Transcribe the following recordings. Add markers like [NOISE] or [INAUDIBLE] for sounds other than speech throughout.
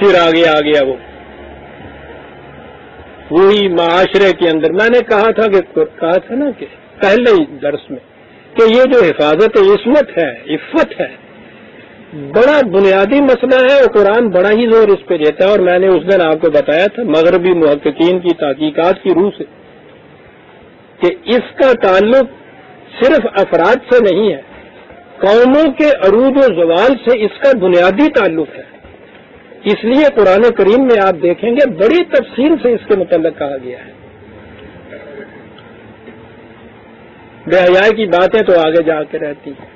फिर आगे आ गया वो वही माशरे के अंदर मैंने कहा था कि, कहा था ना कि, पहले ही दर्श में, कि ये जो हिफाजत इसमत है, इफ्फत है। बड़ा बुनियादी मसला है, और कुरान बड़ा ही ज़ोर इस पे देता है, और मैंने उस दिन आपको बताया था, मगरबी महक्कीन की तहकीकात की रूह से, कि इसका ताल्लुक सिर्फ़ अफराद से नहीं है कौमों के अरूज व जवाल से इसका बुनियादी ताल्लुक है। इसलिए कुरान करीम में आप देखेंगे, बड़ी तफसील से इसके मुतल कहा गया है। बेहयाई की बातें तो आगे जाके रहती हैं।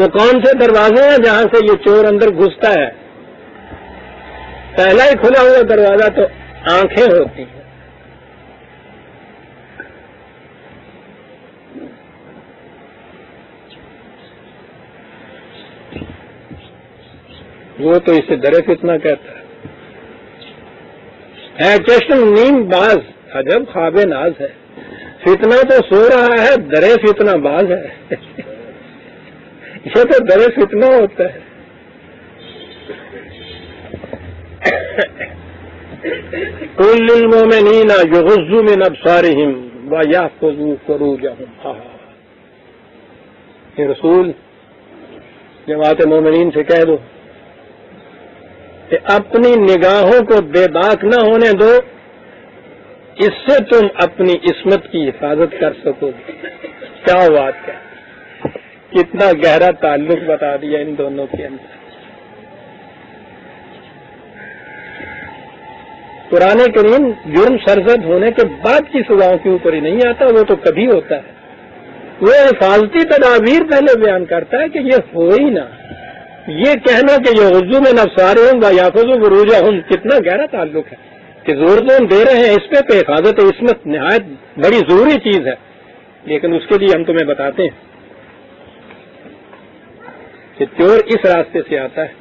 वो कौन से दरवाजे हैं जहाँ से ये चोर अंदर घुसता है? पहला ही खुला हुआ दरवाज़ा तो आँखें होती वो तो इसे दरे फितना कहता है। है चश्म नीम बाज अजब खाबे नाज है। फितना तो सो रहा है, दरे फितना बाज है। ये तो दरे फितना होता है। कुल में नीना युगजू में नब नबसारिम व या फजू करू जाऊँ ये रसूल, जमात मोमिन से कह दो। कि अपनी निगाहों को बेबाक न होने दो, इससे तुम अपनी इसमत की हिफाजत कर सकोगे। क्या बात है। कितना गहरा ताल्लुक बता दिया इन दोनों के अंदर। पुराने करीम जुर्म सरजद होने के बाद की सजाओं के ऊपर ही नहीं आता, वो तो कभी होता है। वो हिफाजती तदावीर पहले बयान करता है कि ये हो ही ना। ये कहना कि ये उर्जू में नफसारे हूँ याफजू गुरूजा हूँ कितना गहरा ताल्लुक है कि ज़ोर तो हम दे रहे हैं इस पे तो हिफाजत इसमत नहायत बड़ी ज़रूरी चीज़ है। लेकिन उसके लिए हम तुम्हें बताते हैं कि चोर इस रास्ते से आता है।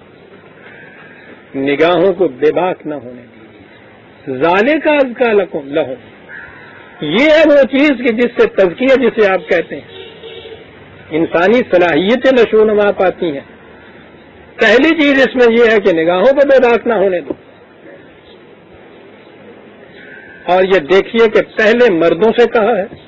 निगाहों को बेबाक न होने जाले का अजका लहो। ये है वो चीज़ कि जिससे तजकिया जिसे आप कहते हैं। इंसानी सलाहियतें नशो नमा पाती हैं। पहली चीज़ इसमें यह है कि निगाहों को बेबाक ना होने दो। और ये देखिए कि पहले मर्दों से कहा है।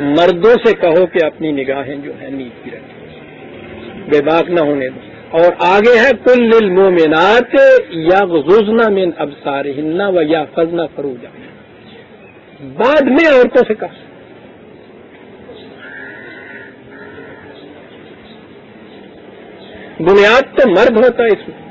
मर्दों से कहो कि अपनी निगाहें जो है नीची रखें। बेबाक न होने दो। और आगे है, कुल लिल मोमिनात या गुजना मिन अबसार हिन्ना व या फजना फरूजा। बाद में औरतों से कहा। बुनियाद तो मर्द होता है इसमें।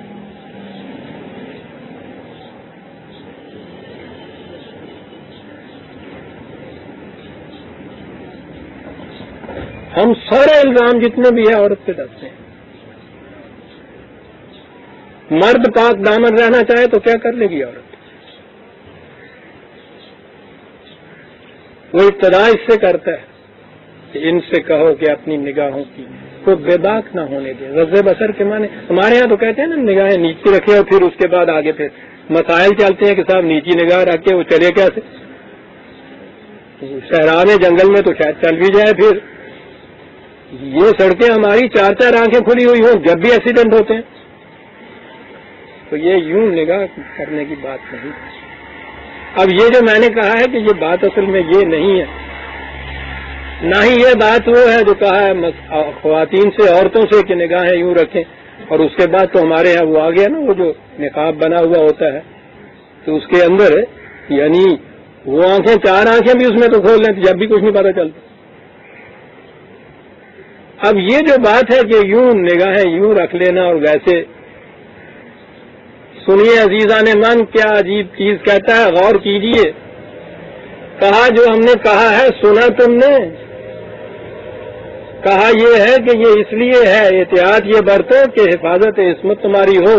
हम सारे इल्ज़ाम जितने भी है, औरत पे डालते हैं। मर्द पाक दामन रहना चाहे तो क्या कर लेगी औरत? वो इब्तदा इससे करता है इनसे कहो कि अपनी निगाहों की को बेबाक ना होने दे। रजे बसर के माने, हमारे यहाँ तो कहते हैं ना, निगाहें नीचे रखे और फिर उसके बाद आगे फिर। मसाइल चलते हैं कि साहब नीची निगाह रख वो चले कैसे शहरा में जंगल में तो शायद चल भी जाए फिर। ये सड़कें हमारी चार चार आँखें खुली हुई हों, जब भी एक्सीडेंट होते हैं। तो ये यूँ निगाह करने की बात नहीं। अब ये जो मैंने कहा है कि ये बात असल में ये नहीं है। ना ही ये बात वो है जो कहा है खातन से, औरतों से कि निगाहें यूँ रखें। और उसके बाद तो हमारे यहाँ वो आ गया ना, वो जो निकाब बना हुआ होता है। तो उसके अंदर, यानी वो आँखें, चार आँखें भी उसमें तो खोल लें तो जब भी कुछ नहीं पता चलता। अब ये जो बात है कि यूँ निगाहें यूँ रख लेना और वैसे, सुनिए अजीजा ने, मन क्या अजीब चीज़ कहता है, गौर कीजिए। कहा जो हमने कहा है, सुना तुमने कहा यह है कि ये इसलिए है, एहतियात ये बरतो कि हिफाजत इसमत तुम्हारी हो।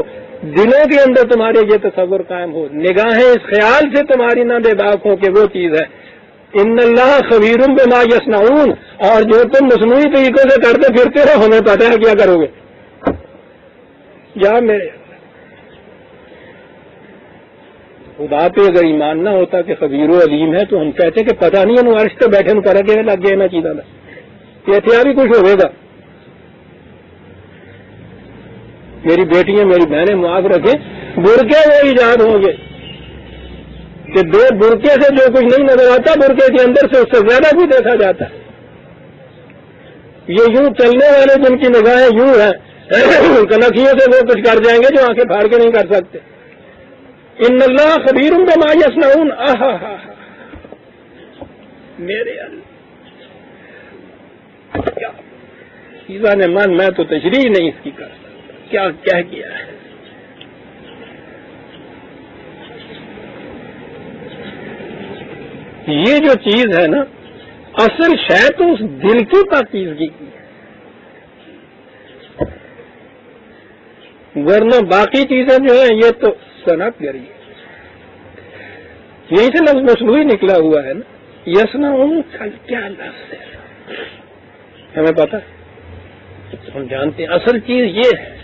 दिलों के अंदर तुम्हारे ये तस्वर कायम हो। निगाहें इस ख्याल से तुम्हारी ना बेबाक हो कि वो चीज़ है। इन अल्लाह खबीरुम बेमा यसनाउन और जो तुम मसनू तरीकों से करते फिरते हो हमें पता है क्या करोगे। या मेरे खुदा पे अगर ईमान ना होता कि खबीर अलीम है तो हम कहते कि पता नहीं अर्श तो बैठे कर के लग गए ना चीजा ये भी कुछ होगा मेरी बेटियाँ, मेरी बहनें मुआफ रखे, बुरके वो ईजाद होंगे। कि दो बुरके से जो कुछ नहीं नज़र आता, बुरके के अंदर से उससे ज़्यादा भी देखा जाता है। ये यूँ चलने वाले जिनकी निगाहें यूँ है, [COUGHS] कनखियों से वो कुछ कर जाएँगे जो आँखें फाड़ के नहीं कर सकते। इन अल्लाह खबीर मायस नऊन आहा मेरे अल्लाह। क्या? ने मन, मैं तो तशरी नहीं इसकी कर क्या क्या किया है? ये जो चीज़ है ना, असल शय तो उस दिल की पाकिजगी की है। वरना बाकी चीज़ें जो है, ये तो सनत गरी है। यही से लफ्ज मसलू निकला हुआ है ना यसना क्या लफ्ज है? हमें पता हम जानते हैं। असल चीज़ ये है।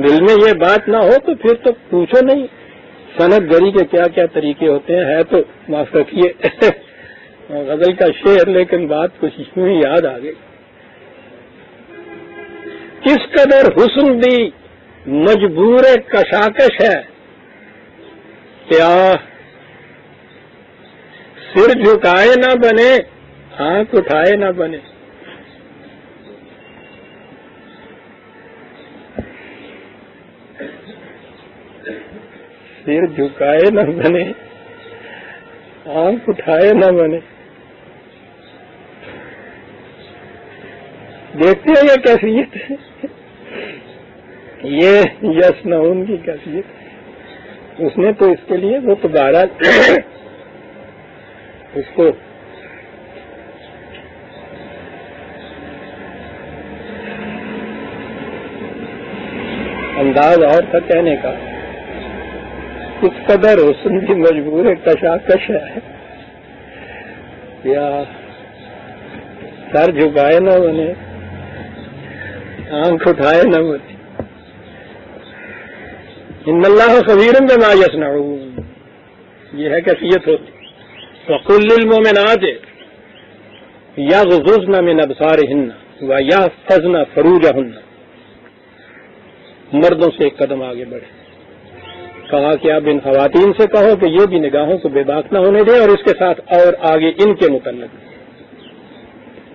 दिल में ये बात ना हो तो फिर तो पूछो नहीं। सनत गरी के क्या क्या तरीके होते हैं? है तो माफ़ रखिए। [LAUGHS] गज़ल का शेर, लेकिन बात कुछ इसमें ही याद आ गई। किस कदर हुस्न भी मजबूर कशाकश है? क्या सिर झुकाए ना बने आँख उठाए ना बने। सिर झुकाए न बने। आँख उठाए न बने। देखते हो ये कैफियत ये यश न उनकी कैफियत उसने तो इसके लिए वो तो बारह उसको अंदाज और था कहने का। किस कदर हुसन की मजबूर कशाकश है। या सर झुकाए न बने आँख उठाए न बने इन अल्लाह खबीर में न ये है कैफियत होती। वकुल्लिल मोमिनात या गुजुजना मिन अबसार हिन्ना व या फजना फरूजा हन्ना मर्दों से एक कदम आगे बढ़े। कहा कि आप इन खातन से कहो कि ये भी निगाहों को बेबाक न होने दें और इसके साथ और आगे इनके मुतलक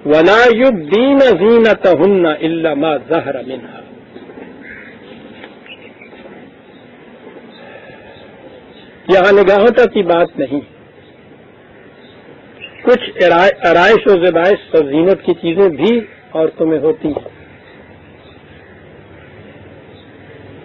वला युद्दीन जीनत हन्ना इल्ला जहर मिनहा। यहाँ निगाहों तक की बात नहीं। कुछ आरइश और जबाइश और जीनत की चीज़ें भी औरतों में होती हैं।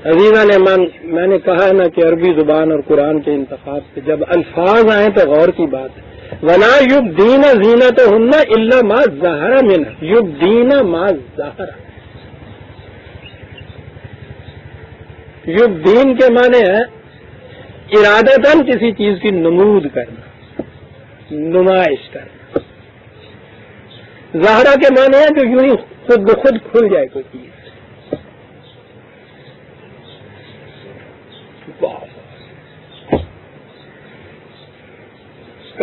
अजीजा ने मन, मैंने कहा है ना कि अरबी ज़ुबान और कुरान के इंतखाब से जब अल्फाज आए तो गौर की बात है। वना युग दीना जीना तो हन्ना इल्ला मा जहरा मिना युग दीना मा जहरा। युग दीन के माने है इरादतन किसी चीज़ की नमूद करना, नुमाइश करना। जहरा के माने है जो यूँ ही खुद ब खुद खुल जाए कोई चीज़।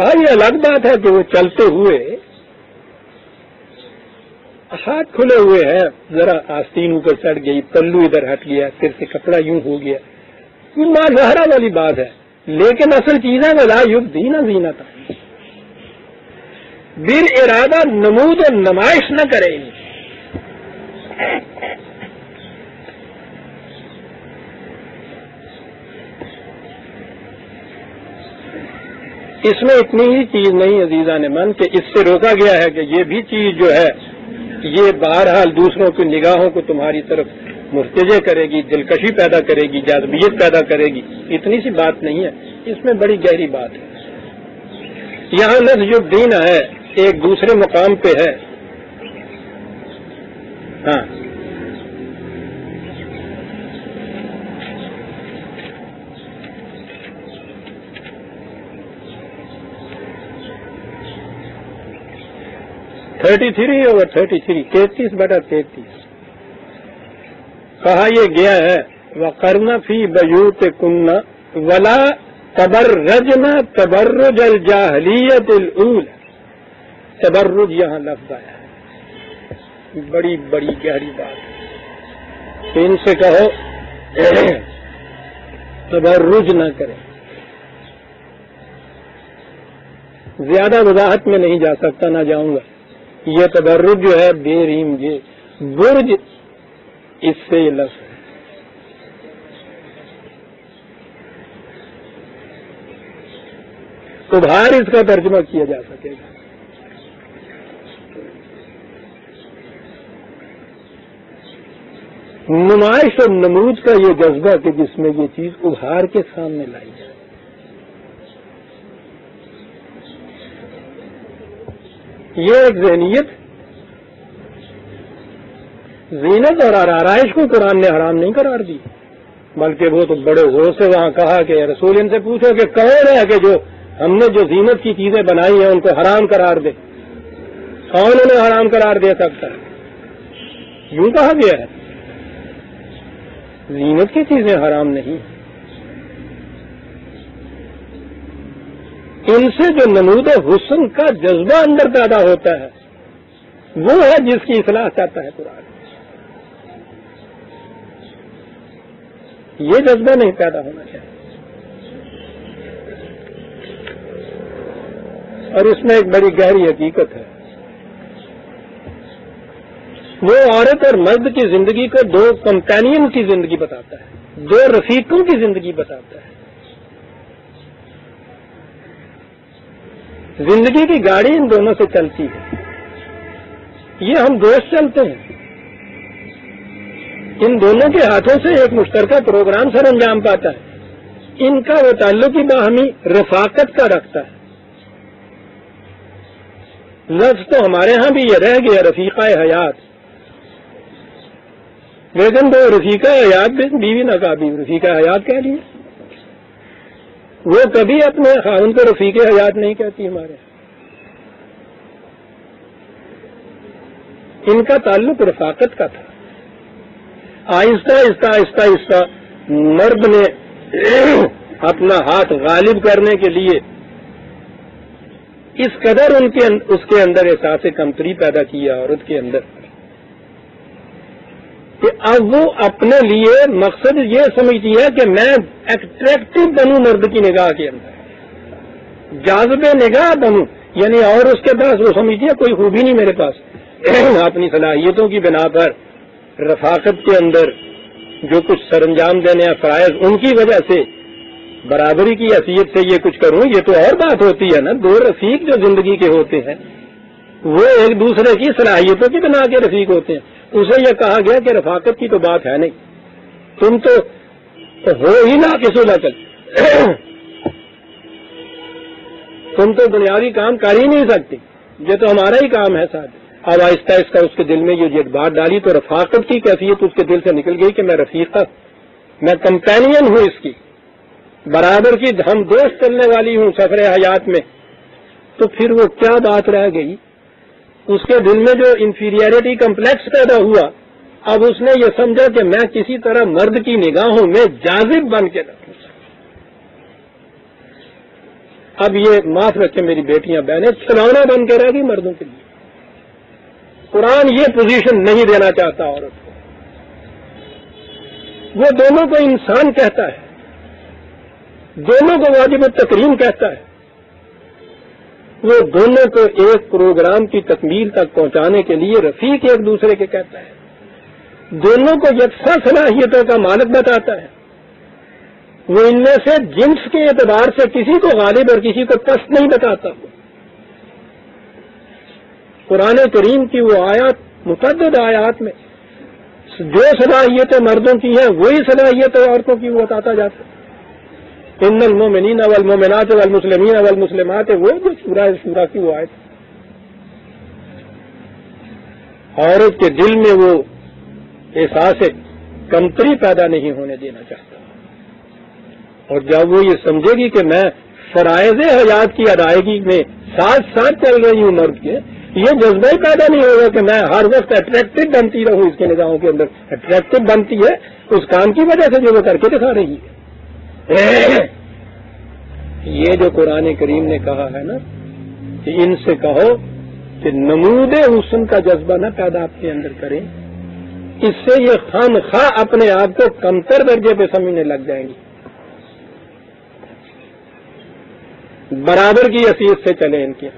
कहा यह अलग बात है कि वो चलते हुए, हाथ खुले हुए हैं, जरा आस्तीन ऊपर चढ़ गई, पल्लू इधर हट गया, सिर से कपड़ा यूँ हो गया। ये माँ जहरा वाली बात है, लेकिन असल चीज़ है युग दीना जीना था बिल इरादा नमूद और नमाइश न करे। इसमें इतनी ही चीज़ नहीं अजीजा ने मन कि, इससे रोका गया है कि ये भी चीज़ जो है, ये बहरहाल दूसरों की निगाहों को तुम्हारी तरफ़ मुर्तजे करेगी, दिलकशी पैदा करेगी जाजबियत पैदा करेगी। इतनी सी बात नहीं है। इसमें बड़ी गहरी बात है। यहाँ नजयुद्दीन है, एक दूसरे मुकाम पे है। हाँ। Thirty three over thirty three. तैतीस बटा तैतीस। कहा यह गया है, व करना फ़ी बयूत कुन्ना, वला तबर्रजना तबर्रुज अल जाहलियत उल तबर्रुज यहाँ लफ्ज आया है। बड़ी बड़ी गहरी बात। कि इनसे कहो, तबर्रुज न करें। ज़्यादा वजाहत में नहीं जा सकता, ना जाऊँगा। ये तबर्रुज जो है, बेरीम ये बुर्ज इससे ये लफ्ज है। उधार इसका तर्जमा किया जा सकेगा। नुमाइश और नमूज का ये जज्बा कि जिसमें ये चीज़ उभार के सामने लाई जाए। ये एक जहनीत जीनत और आरइश को कुरान ने हराम नहीं करार दी। बल्कि वो तो बड़े ज़ोर से वहाँ कहा कि रसूल इनसे पूछो कि कौन है कि जो हमने जो जीनत की चीज़ें बनाई हैं, उनको हराम करार दे। कौन उन्हें हराम करार दे सकता है? यूँ कहा गया है। जीनत की चीज़ें हराम नहीं इनसे जो नमूद हुसन का जज्बा अंदर पैदा होता है, वो है जिसकी इसलाह चाहता है कुरान। ये जज्बा नहीं पैदा होना चाहिए। और इसमें एक बड़ी गहरी हकीकत है। वो औरत और मर्द की ज़िंदगी को दो कंपेनियन की ज़िंदगी बताता है, दो रफीकों की ज़िंदगी बताता है। ज़िंदगी की गाड़ी इन दोनों से चलती है। ये हम दोस्त चलते हैं। इन दोनों के हाथों से एक मुश्तरका प्रोग्राम सर अंजाम पाता है। इनका वो ताल्लुक ही बाहमी रफाकत का रखता है। लफ्ज तो हमारे यहाँ भी ये रह गया, रफीका हयात। लेकिन वो रफीका हयात बीवी नकाबी, रफीका हयात कह लिए वो कभी अपने खान को रफीक हयात नहीं कहती हमारे। इनका ताल्लुक रफाकत का था। आहिस्ता आहिस्ता आहिस्ता आहिस्ता मर्द ने [CLEARS THROAT] अपना हाथ गालिब करने के लिए इस कदर उनके उसके अंदर एहसास कमतरी पैदा किया औरत के अंदर। अब वो अपने लिए मकसद ये समझती है कि मैं एट्रैक्टिव बनू मर्द की निगाह के अंदर। जाजब निगाह बनू, यानी और उसके पास वो समझती है, कोई खूबी नहीं मेरे पास। [CLEARS THROAT] अपनी सलाहियतों की बिना पर, रफाकत के अंदर जो कुछ सरंजाम देने या फ़राइज उनकी वजह से बराबरी की हैसियत से ये कुछ करूँ, ये तो और बात होती है ना, दो रफीक जो ज़िंदगी के होते हैं, वो एक दूसरे की सलाहियतों की बना के रफीक होते हैं। उसे यह कहा गया कि रफाकत की तो बात है नहीं। तुम तो, हो ही ना किसी चल। [CLEARS THROAT] तुम तो बुनियादी काम कर ही नहीं सकती। ये तो हमारा ही काम है साथ अब आहिस्ता आहिस्ता उसके दिल में ये बात डाली तो रफाकत की कैफियत उसके दिल से निकल गई कि मैं रफीका मैं कंपेनियन हूँ इसकी। बराबर की हम दोस्त चलने वाली हूँ सफ़र हयात में। तो फिर वो क्या बात रह गई? उसके दिल में जो इंफीरियरिटी कम्प्लेक्स पैदा हुआ, अब उसने ये समझा कि मैं किसी तरह मर्द की निगाहों में जाजिब बन के रखू अब ये माफ़ रखे मेरी बेटियाँ, बहनें खिलौना बन के रहेगी मर्दों के लिए। कुरान ये पोजीशन नहीं देना चाहता औरत को। वो दोनों को इंसान कहता है। दोनों को वाजिब तकरीम कहता है। वो दोनों को एक प्रोग्राम की तकमील तक पहुँचाने के लिए रफीक एक दूसरे के कहता है। दोनों को यकसा सलाहियतों का मालक बताता है, वो इनमें से जिन्स के एतबार से किसी को गालिब और किसी को पस्त नहीं बताता। पुराने करीम की वो आयात मुतद आयात में, जो सलाहियतें मर्दों की हैं, वही सलाहियतें औरतों की वो बताता जाता है। इन्नल मोमिनीन अवल मोमिनात अवल मुस्लिमीन अवल मुस्लिमात वो जो सूरा सूरा की वो आयत औरत के दिल में वो एहसास कमतरी पैदा नहीं होने देना चाहता और जब वो ये समझेगी कि मैं फरायज हयात की अदायगी में साथ साथ चल रही हूँ मर्द के ये जज्बा ही पैदा नहीं होगा कि मैं हर वक्त अट्रैक्टिव बनती रहूँ इसके निगाहों के अंदर अट्रैक्टिव बनती है उस काम की वजह से जो वो करके दिखा रही है [COUGHS] ये जो कुरान करीम ने कहा है ना, कि इनसे कहो कि नमूद हुसन का जज्बा ना पैदा आपके अंदर करें। इससे ये खान खा अपने आप को कमतर दर्जे पे समझने लग जाएँगी। बराबर की असीयत से चले इनके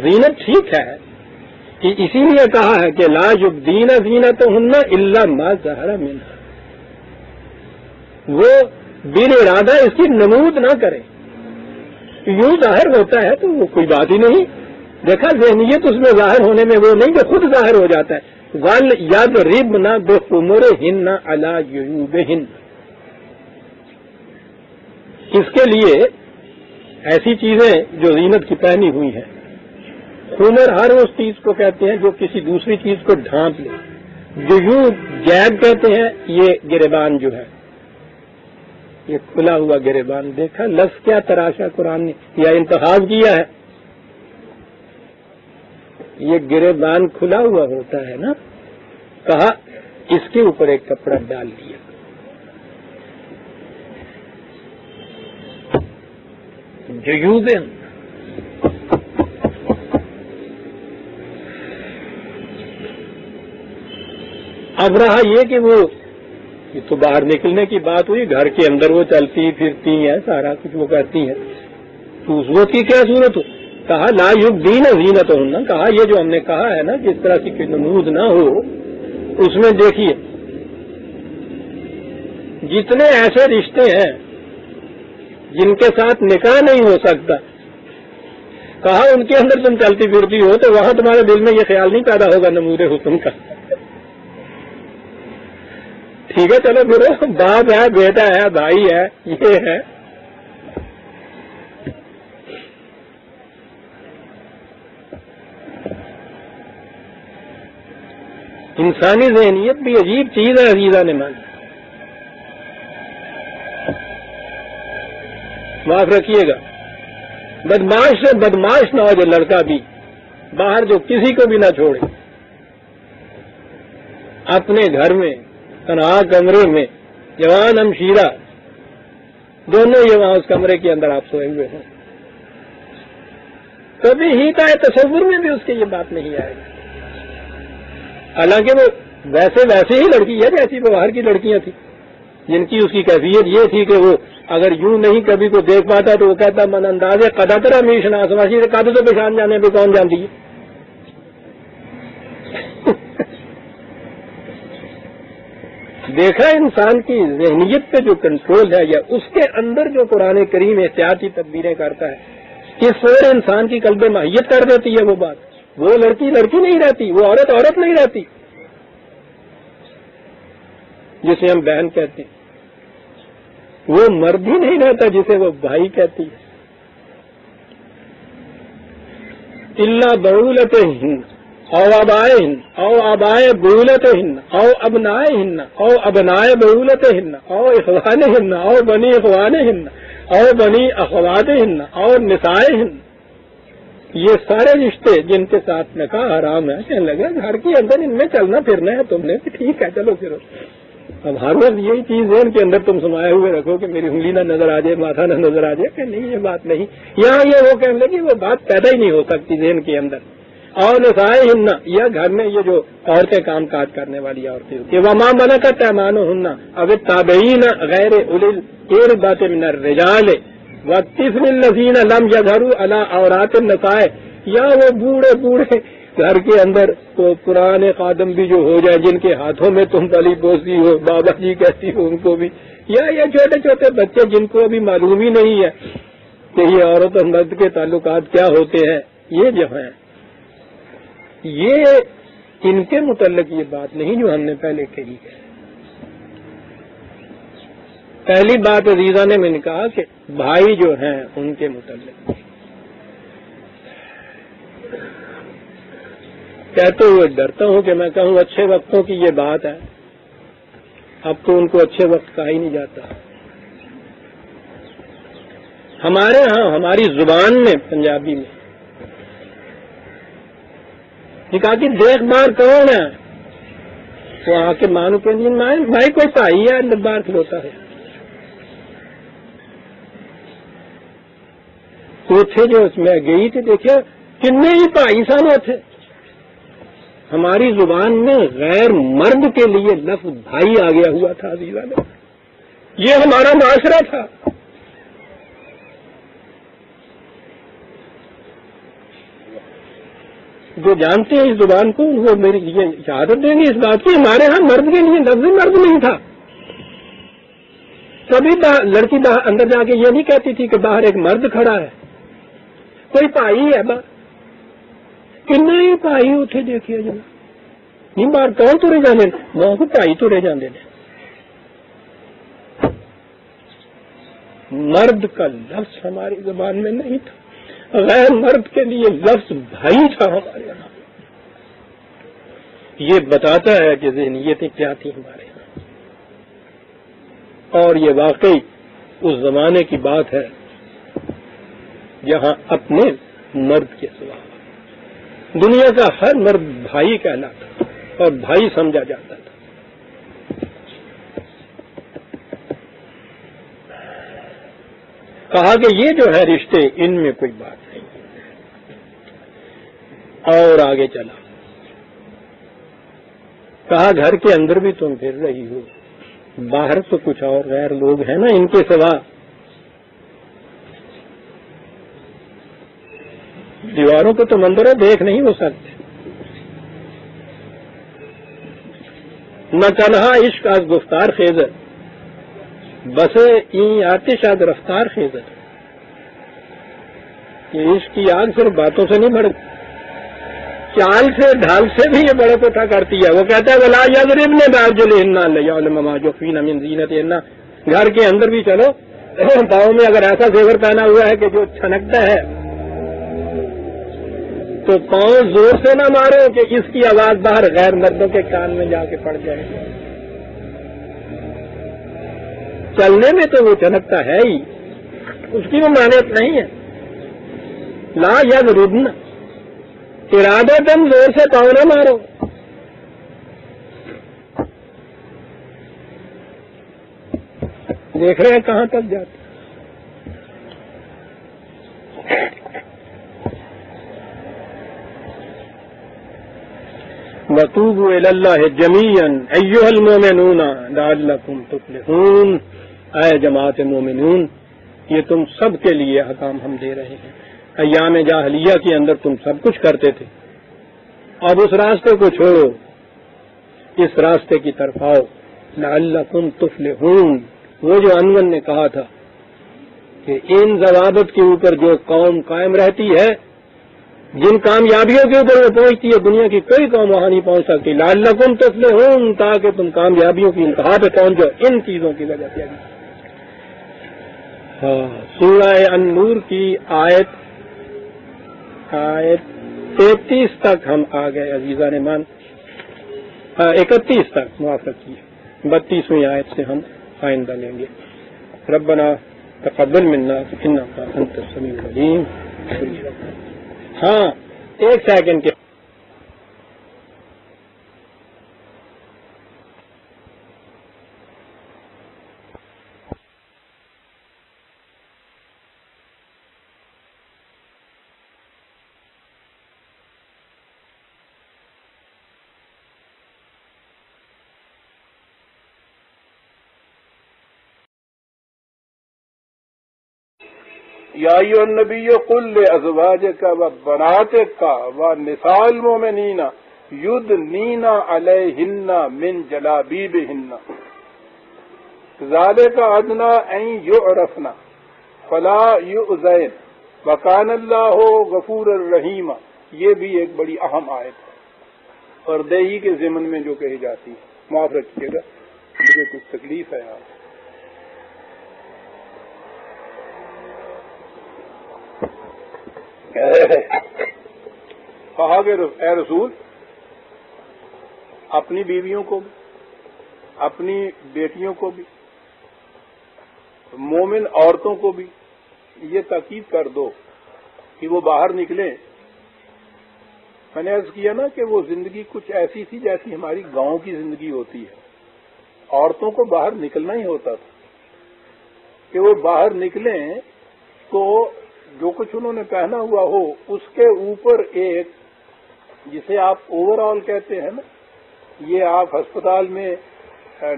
जीनत ठीक है कि इसीलिए कहा है कि ला युबदीन जीनत तो हन्ना इल्ला मा जहरा मिना वो बिन इरादा इसकी नमूद ना करें। यूँ ज़ाहिर होता है तो वो कोई बात ही नहीं। देखा जहनीत उसमें ज़ाहिर होने में वो नहीं, जो खुद ज़ाहिर हो जाता है। वल यद रिब न बेकुमर हिन ना अला यूब हिन। इसके लिए ऐसी चीज़ें जो जीनत की पहनी हुई है। हुनर हर उस चीज़ को कहते हैं जो किसी दूसरी चीज़ को ढांप ले। जो यू जैब कहते हैं, ये गिरेबान जो है। ये खुला हुआ गिरेबान देखा, लफ्ज क्या तराशा कुरान ने? या इंतहाब किया है? ये गिरेबान खुला हुआ होता है ना? कहा, इसके ऊपर एक कपड़ा डाल दिया। जयूबन। अब रहा ये कि वो ये तो बाहर निकलने की बात हुई, घर के अंदर वो चलती, फिरती है, सारा कुछ वो करती है। तो वक्त की क्या सूरत हो? कहा, ला युग दीन हो ना कहा, ये जो हमने कहा है ना, जिस तरह की नमूद ना हो, उसमें देखिए, जितने ऐसे रिश्ते हैं, जिनके साथ निकाह नहीं हो सकता, कहा, उनके अंदर तुम चलती फिरती हो तो वहाँ तुम्हारे दिल में ये ख्याल नहीं पैदा होगा नमूरे हुक्म का। ठीक है, चलो फिर। बाप है, बेटा है, भाई है, ये है। इंसानी जहनीत भी अजीब चीज़ है, अजीजा ने मानी। माफ़ रखिएगा। बदमाश से बदमाश ना हो जो लड़का भी, बाहर जो किसी को भी ना छोड़े। अपने घर में तनहा कमरे में। जवान हम शीरा दोनों ये वहाँ उस कमरे के अंदर आप सोए हुए हैं। कभी ही का तस्वुर में भी उसके ये बात नहीं आएगी हालाँकि वो वैसे वैसे ही लड़की है जैसी बाहर की लड़कियाँ थी। जिनकी उसकी कैफियत ये थी कि वो अगर यूँ नहीं कभी को देख पाता तो वो कहता मन अंदाजे कदातरा मीश नासवासी कद तो पहचान जाने पर कौन जानती है? देखा इंसान की जहनीत पे जो कंट्रोल है या उसके अंदर जो कुरान करीम एहतियाती तदबीरें करता है इस और इंसान की कल्ब माहियत कर देती है वो बात? वो लड़की लड़की नहीं रहती, वो औरत औरत नहीं रहती। जिसे हम बहन कहते हैं। वो मर्द ही नहीं रहता जिसे वो भाई कहती है। इल्ला बहुलत हिंद। औ अबाए हिन्न, औ अबाए बहुलत हिन्न, औ अबनाए हिन्न, औ अबनाए बहुलत हिन्न, औ इखवान हिन्न, औ बनी इखवान हिन्न, औ बनी अखवाद हिन्न और निसाए हिन्न। ये सारे रिश्ते जिनके साथ नका आराम है, कहने लगे घर के अंदर इनमें चलना फिरना है, तुमने ठीक है, चलो फिर। अब हर वक्त यही चीज़ है, इनके अंदर तुम समाये हुए रखो कि मेरी उंगली ना नज़र आ जाए, माथा ना नज़र आ जाए नहीं, ये बात नहीं। यहाँ ये वो कहने लगे, वो बात पैदा ही नहीं हो सकती जेन के अंदर। और नसाए हिन्ना। यह घर में ये जो औरतें काम काज करने वाली औरतें होती है वमा मना का पैमानो हन्ना। अब ताबईन गैर उलिल बात मिनर रिजाल व तिसमिन नजीन लम यघरू अला औरात नसाए या वो बूढ़े बूढ़े घर के अंदर तो पुराने कादम भी जो हो जाए, जिनके हाथों में तुम पली पोसी हो, बाबा जी कहती हो उनको भी। या ये छोटे छोटे बच्चे जिनको अभी मालूम ही नहीं है कि ये औरत और मर्द के ताल्लुकात क्या होते हैं, ये जो है। ये इनके मुतलक ये बात नहीं जो हमने पहले कही। है पहली बात अजीजा ने मैंने कहा कि भाई जो हैं, उनके मुतलक कहते हुए डरता हूँ कि मैं कहूँ, अच्छे वक्तों की ये बात है। अब तो उनको अच्छे वक्त कहा ही नहीं जाता। हमारे यहाँ, हमारी ज़ुबान में, पंजाबी में ये कहा कि देख बार कौन है? वो आके मानो माए भाई कोई भाई है बार खिलौता है। तो थे जो मैं गई थी देखिए किन्ने ही भाई सन थे हमारी ज़ुबान में गैर मर्द के लिए लफ्ज भाई आ गया हुआ था अजीजा में ये हमारा माशरा था। जो जानते हैं इस ज़ुबान को, वो मेरी ये शहादत देंगे इस बात की। हमारे यहाँ मर्द के लिए लफ्ज मर्द नहीं था। कभी लड़की बाहर अंदर जाके ये नहीं कहती थी कि बाहर एक मर्द खड़ा है। कोई भाई है बाहर किन्ना ही भाई उठे देखिए जब नहीं, बाहर कौन तुरे जाने? वहाँ को भाई तुरे जाते मर्द का लफ्ज हमारी जबान में नहीं था। गैर मर्द के लिए लफ्ज भाई था हमारे यहाँ। ये बताता है कि जहनीतें क्या थी हमारे यहाँ। और ये वाकई उस जमाने की बात है, जहाँ अपने मर्द के सिवा दुनिया का हर मर्द भाई कहलाता और भाई समझा जाता था। कहा कि ये जो है रिश्ते, इनमें कोई बात और आगे चला। कहा, घर के अंदर भी तुम फिर रही हो। बाहर तो कुछ और गैर लोग हैं ना इनके सिवा। दीवारों को तुम अंदर देख नहीं हो सकते। न तनहा इश्क आज गुफ्तार खेजर, बसे ई आतिशाद रफ्तार खेजर। ये इश्क की आग सिर्फ़ बातों से नहीं भड़कती। चाल से, ढाल से भी ये बड़े कोठा करती है। वो कहता है, वला यजरिब ने बाजुल हिन्ना लमा जो फीन अमीन जीनत हिन्ना घर के अंदर भी चलो। [COUGHS] पाओ में अगर ऐसा जेवर पहना हुआ है कि जो छनकता है तो पाँव ज़ोर से ना मारो कि इसकी आवाज़ बाहर गैर मर्दों के कान में जाके पड़ जाए। चलने में तो वो चनकता है ही। उसकी वो मान्यत नहीं है। ला यद रुदना इरादे तुम ज़ोर से पाँव न मारो। देख रहे हैं कहाँ तक जाते वतूब अल्लाह जमीयन, अय्युहल मोमिनूना लाल्लकुम तुफलिहून। आए जमात मोमिनून, ये तुम सब के लिए हकाम हम दे रहे हैं। अयाम जाहलिया के अंदर तुम सब कुछ करते थे। अब उस रास्ते को छोड़ो। इस रास्ते की तरफ़ आओ। लाकुम तुफले वो जो अनवन ने कहा था कि इन जवाबत के ऊपर जो कौम कायम रहती है, जिन कामयाबियों के ऊपर वो पहुँचती है, दुनिया की कोई कौम वहाँ नहीं पहुँच सकती। लाकुम तुफले हूँ ताकि तुम कामयाबियों की इंतहा पे पहुँच जाओ। इन चीज़ों की वजह से। हाँ सूरह अनूर की आयत आयत तैतीस तक हम आ गए अजीजा ने मान। इकतीस तक मुआफ रखिए बत्तीसवीं आयत से हम आइंदा लेंगे। रबना तकबल मिलना इन्ना का अंत समीम हाँ एक सेकंड के यानबी कुल अजवाज का व बनात का व निसाल मोमिनीना युद्ध नीना अलहिन्ना मिन जलाबीब हिन्ना जाले का अदना ऐ यु रफना फला यु उजैन वकान हो गफूर रहीमा ये भी एक बड़ी अहम आयत है। और देही के जिमन में जो कही जाती है, माफ़ रखिएगा, मुझे कुछ तकलीफ़ है यहाँ। कहा कि ए रसूल, अपनी बीवियों को भी, अपनी बेटियों को भी, मोमिन औरतों को भी ये ताकीद कर दो कि वो बाहर निकले। मैंने अर्ज़ किया ना कि वो ज़िंदगी कुछ ऐसी थी जैसी हमारी गाँव की ज़िंदगी होती है। औरतों को बाहर निकलना ही होता था। कि वो बाहर निकले तो जो कुछ उन्होंने पहना हुआ हो, उसके ऊपर एक, जिसे आप ओवरऑल कहते हैं ना, ये आप अस्पताल में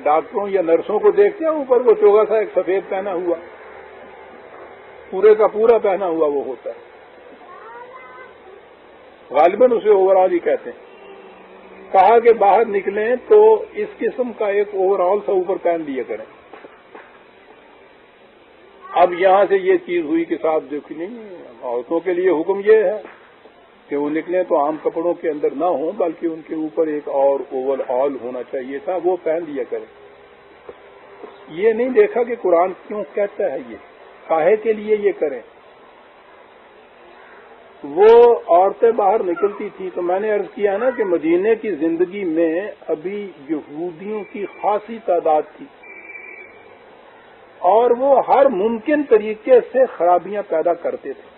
डॉक्टरों या नर्सों को देखते हैं, ऊपर वो चोगा सा एक सफ़ेद पहना हुआ, पूरे का पूरा पहना हुआ वो होता है। गालिबन उसे ओवरऑल ही कहते हैं। कहा कि बाहर निकलें तो इस किस्म का एक ओवरऑल सा ऊपर पहन लिया करें। अब यहाँ से ये चीज़ हुई कि साहब देखी नहीं, औरतों के लिए हुक्म ये है कि वो निकले तो आम कपड़ों के अंदर ना हो, बल्कि उनके ऊपर एक और ओवरऑल होना चाहिए था, वो पहन लिया करें। ये नहीं देखा कि कुरान क्यों कहता है ये? काहे के लिए ये करें? वो औरतें बाहर निकलती थी तो मैंने अर्ज़ किया ना कि मदीने की ज़िंदगी में अभी यहूदियों की खासी तादाद थी। और वो हर मुमकिन तरीके से खराबियाँ पैदा करते थे।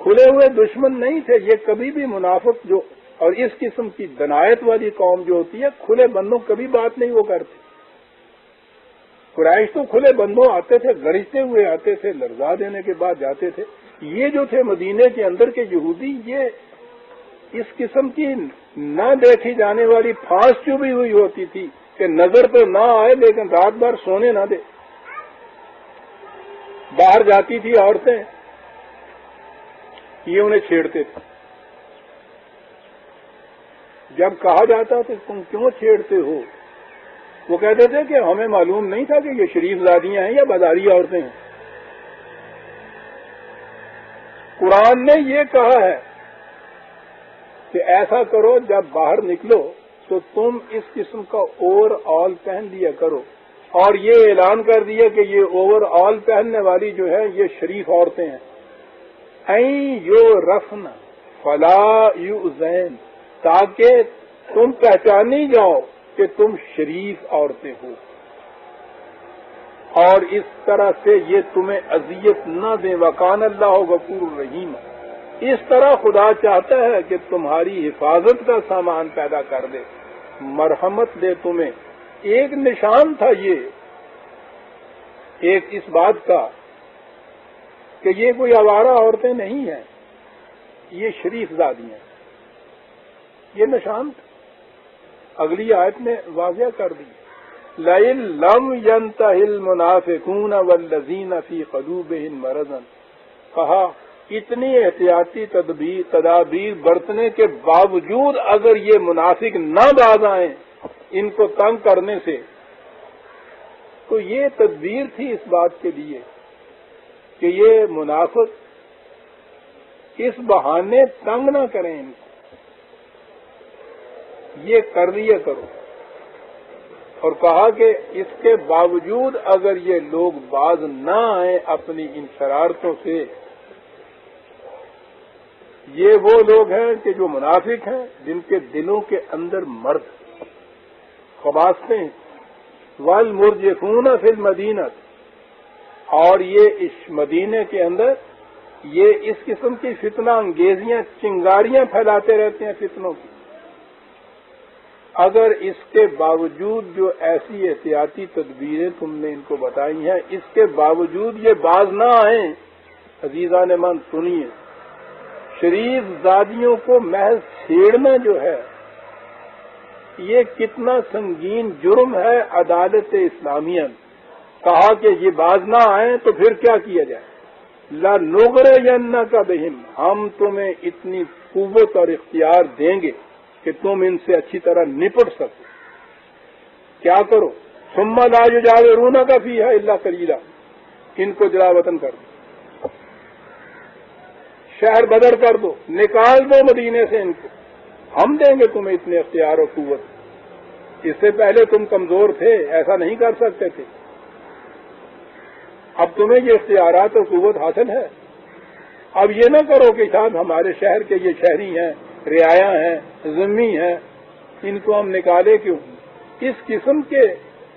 खुले हुए दुश्मन नहीं थे, ये कभी भी मुनाफिक जो और इस किस्म की दनायत वाली कौम जो होती है, खुले बंदों कभी बात नहीं वो करते। कुरैश तो खुले बंदों आते थे गरजते हुए आते थे, लर्जा देने के बाद जाते थे। ये जो थे मदीने के अंदर के यहूदी, ये इस किस्म की न देखी जाने वाली फांस चुभी हुई होती थी कि नज़र तो ना आए, लेकिन रात भर सोने ना दे। बाहर जाती थी औरतें। ये उन्हें छेड़ते थे। जब कहा जाता तो तुम क्यों छेड़ते हो? वो कहते थे कि हमें मालूम नहीं था कि ये शरीफ लादियाँ हैं या बाजारी औरतें हैं। कुरान ने ये कहा है कि ऐसा करो जब बाहर निकलो तो तुम इस किस्म का ओवरऑल पहन लिया करो। और ये ऐलान कर दिया कि ये ओवरऑल पहनने वाली जो है, ये शरीफ औरतें हैं। ऐ यो रफन फला यू जैन ताकि तुम पहचानी जाओ कि तुम शरीफ औरतें हो। और इस तरह से ये तुम्हें अजियत न दे। वकान अल्लाह गफूर रहीम। इस तरह खुदा चाहता है कि तुम्हारी हिफाजत का सामान पैदा कर दे। मरहमत दे तुम्हें। एक निशान था ये, एक इस बात का, कि ये कोई आवारा औरतें नहीं हैं, ये शरीफ हैं। ये निशान अगली आयत ने वाजिया कर दी। लम लम यंतहिल मुनाफिकून वल्लजीन फ़ी कलूबहिन मरजन। कहा इतनी एहतियाती तदबीर तदाबीर बरतने के बावजूद अगर ये मुनाफिक न बाज आए इनको तंग करने से। तो ये तदबीर थी इस बात के लिए कि ये मुनाफिक इस बहाने तंग न करें इनको। ये कर लिया करो। और कहा कि इसके बावजूद अगर ये लोग बाज न आए अपनी इन शरारतों से ये वो लोग हैं कि जो मुनाफिक हैं, जिनके दिलों के अंदर मर्द। खबासते हैं वल मुरजफून फिल मदीनत। और ये इस मदीने के अंदर, ये इस किस्म की फितना अंगेजियाँ चिंगारियाँ फैलाते रहते हैं फितनों की। अगर इसके बावजूद जो ऐसी एहतियाती तदबीरें तुमने इनको बताई हैं, इसके बावजूद ये बाज ना आए, अजीजा ने मन सुनिए शरीफ जादियों को महज छेड़ना जो है, ये कितना संगीन जुर्म है अदालत इस्लामिया कहा कि ये बाज ना आए तो फिर क्या किया जाए? ला नुगर यन्ना का बहिम, हम तुम्हें इतनी कुत और इख्तियार देंगे कि तुम इनसे अच्छी तरह निपट सको। क्या करो? सुम्मा लाज रूना का भी है इल्ला करीला इनको जला वतन कर दो। शहर बदर कर दो, निकाल दो मदीने से इनको। हम देंगे तुम्हें इतने अख्तियार और कुत इससे पहले तुम कमज़ोर थे, ऐसा नहीं कर सकते थे। अब तुम्हें ये इख्तियारत और कुत हासिल है। अब ये ना करो कि साहब, हमारे शहर के ये शहरी हैं, रियाया हैं जमी हैं, इनको हम निकाले क्यों? इस किस्म के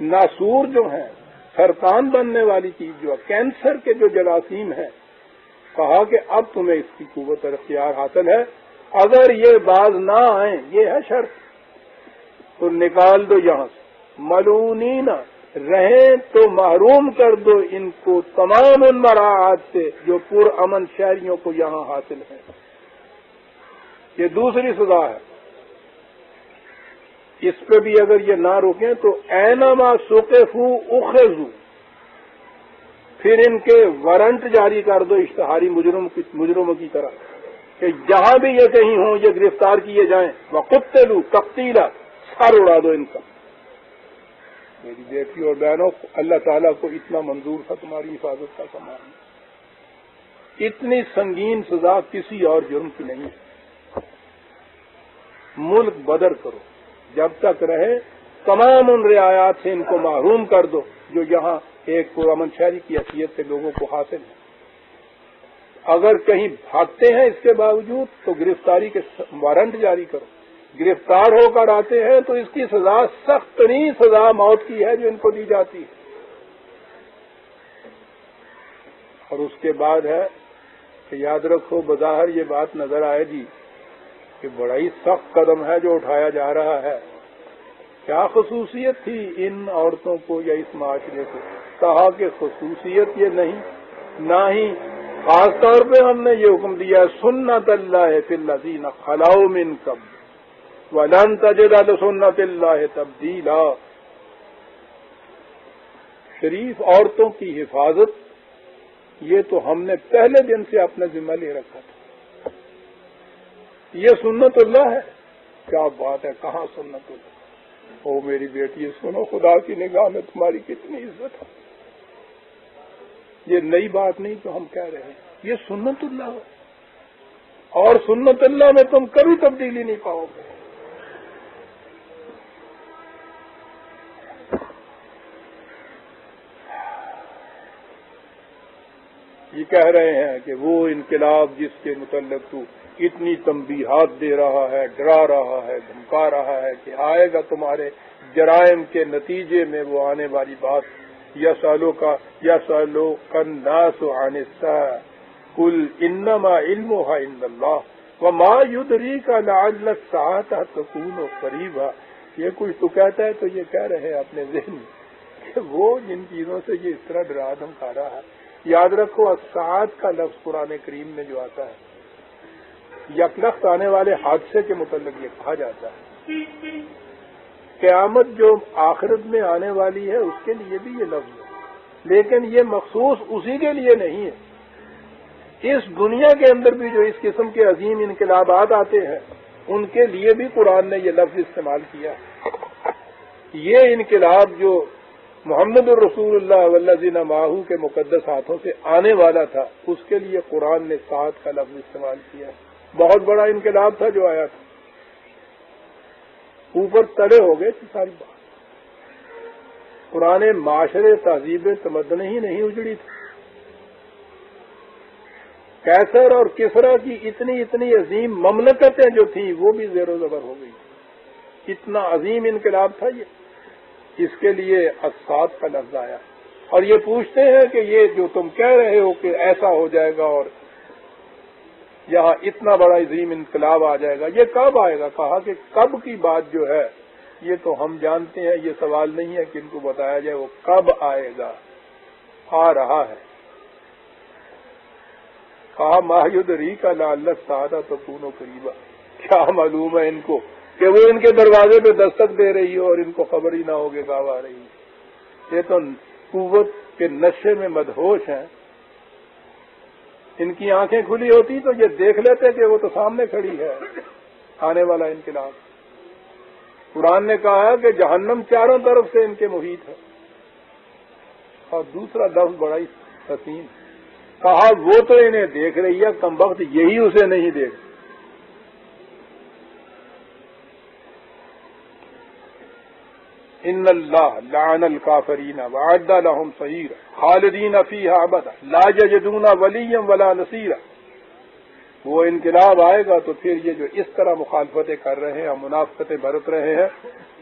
नासूर जो हैं, सरतान बनने वाली चीज़ जो है, कैंसर के जो जरासीम है कहा कि अब तुम्हें इसकी कुत और अख्तियार हासिल है। अगर ये बाज ना आए, ये है शर्त। तो निकाल दो यहाँ से। मलूनी न रहें तो महरूम कर दो इनको तमाम उन मराहत से, जो पुर अमन शहरियों को यहाँ हासिल है। ये दूसरी सजा है। इस पे भी अगर ये ना रोकें तो ऐनामा सुकेफू उखेजू। फिर इनके वारंट जारी कर दो इश्तहारी मुजरम मुजरमों की तरह कि जहाँ भी ये कहीं हों, ये गिरफ़्तार किए जाएँ व कुत्तेलू तख्तीला सर उड़ा दो इनका। मेरी बेटी और बहनों अल्लाह ताला को इतना मंजूर था, तुम्हारी हिफाजत का सामान इतनी संगीन सजा किसी और जुर्म की नहीं है। मुल्क बदर करो। जब तक रहे, तमाम उन रियायात से इनको महरूम कर दो, जो यहाँ एक पुरमन शहरी की हैसियत से लोगों को हासिल है। अगर कहीं भागते हैं इसके बावजूद तो गिरफ्तारी के वारंट जारी करो। गिरफ़्तार होकर आते हैं तो इसकी सजा सख्त नहीं, सजा मौत की है जो इनको दी जाती है। और उसके बाद है कि याद रखो, बजाहर ये बात नज़र आएगी कि बड़ा ही सख्त कदम है जो उठाया जा रहा है। क्या खसूसियत थी इन औरतों को या इस माशरे को? कहा कि खसूसियत ये नहीं, ना ही खास तौर हमने ये हुक्म दिया सुन्नत अल्लाह फिल्लजीन खलाओ मिन कब वलन तजद सुन्नत अल्लाह तब्दीला। शरीफ औरतों की हिफाजत, ये तो हमने पहले दिन से अपना जिम्मा ले रखा था। ये सुन्नतुल्लाह है। क्या बात है, कहाँ सुन्नतुल्लाह? ओ मेरी बेटी, सुनो, खुदा की निगाह में तुम्हारी कितनी इज़्ज़त है। ये नई बात नहीं तो हम कह रहे हैं। ये सुन्नतुल्लाह है। और सुन्नतुल्लाह में तुम कभी तब्दीली नहीं पाओगे। ये कह रहे हैं कि वो इनकलाब जिसके मुतलक तू इतनी तंबीहात दे रहा है, डरा रहा है, धमका रहा है कि आएगा तुम्हारे जराइम के नतीजे में वो आने वाली बात या सालों का या सालों का नास आने सा कुल इन्नमा इल्म है इंदल्ला व मा युदरी का लाल सात सकून करीब। ये कुछ तो कहता है तो ये कह रहे हैं अपने जहन कि वो जिन चीज़ों से ये इस तरह डरा धमका रहा है। याद रखो सात का लफ्ज पुराने करीम में जो आता है, यकलख्त आने वाले हादसे के मुतल ये कहा जाता है। क्यामत जो आखिरत में आने वाली है, उसके लिए भी ये लफ्ज है। लेकिन ये मखसूस उसी के लिए नहीं है। इस दुनिया के अंदर भी जो इस किस्म के अजीम इनकलाबात आते हैं, उनके लिए भी कुरान ने ये लफ्ज इस्तेमाल किया ये इनकलाब जो मोहम्मद रसूलुल्लाह माहू के मुकदस हाथों से आने वाला था, उसके लिए कुरान ने सात का लफ्ज इस्तेमाल किया बहुत बड़ा इनकलाब था जो आया था। ऊपर तड़े हो गए थी सारी बात। पुराने माशरे तहजीब तमदन ही नहीं उजड़ी थी। कैसर और किसरा की इतनी इतनी अजीम ममलकतें जो थी, वो भी जेरो जबर हो गई। इतना अजीम इनकलाब था ये। इसके लिए असाद का लफ्ज आया। और ये पूछते हैं कि ये जो तुम कह रहे हो कि ऐसा हो जाएगा और यहाँ इतना बड़ा अजीम इनकलाब आ जाएगा। ये कब आएगा? कहा कि कब की बात जो है, ये तो हम जानते हैं, ये सवाल नहीं है कि इनको बताया जाए, वो कब आएगा? आ रहा है। कहा माहुद री का लाल सादा तो पूनो करीबा। क्या मालूम है इनको कि वो इनके दरवाजे पे दस्तक दे रही हो और इनको खबर ही ना हो कि कब आ रही। है ये तो कुत के नशे में मदहोश हैं। इनकी आँखें खुली होती तो ये देख लेते कि वो तो सामने खड़ी है। आने वाला इनकलाब कुरान ने कहा है कि जहन्नम चारों तरफ़ से इनके मुहित है। और दूसरा लफ्ज बड़ा ही हसीन कहा, वो तो इन्हें देख रही है, कम वक्त यही उसे नहीं देख इन लानल काफरीन वादा लहम सईर खालदीन फीहा अबद ला जदूना वलीम वला नसीरा वो इनकलाब आएगा तो फिर ये जो इस तरह मुखालफतें कर रहे हैं, मुनाफतें बरत रहे हैं,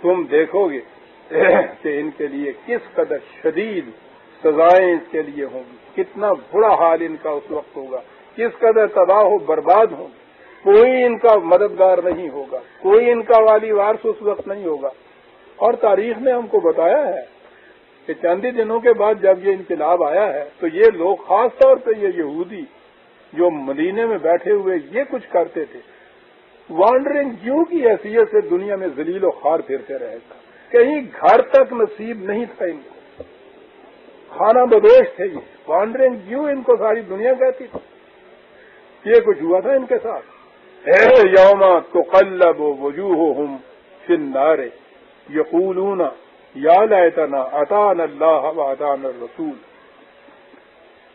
तुम देखोगे कि इनके लिए किस कदर शदीद सजाएँ इसके लिए होंगी। कितना बुरा हाल इनका उस वक्त होगा, किस कदर तबाह हो बर्बाद होगी। कोई इनका मददगार नहीं होगा, कोई इनका वाली वारस उस वक्त नहीं होगा। और तारीख ने हमको बताया है कि चंद दिनों के बाद जब ये इनकलाब आया है तो ये लोग, खास तौर पे ये यहूदी जो मदीने में बैठे हुए, ये कुछ करते थे। वॉन्डरिंग जू की हैसियत से दुनिया में जलील और खार फिरते रहे कहीं घर तक नसीब नहीं था इनको। खाना बदोश थे ये। वॉन्डरिंग जू इनको सारी दुनिया कहती थी। ये कुछ हुआ था इनके साथ। यौमा तो कल्लब वजूह हम फिन्नारे। यकूलूना या लैतना अतान रसूल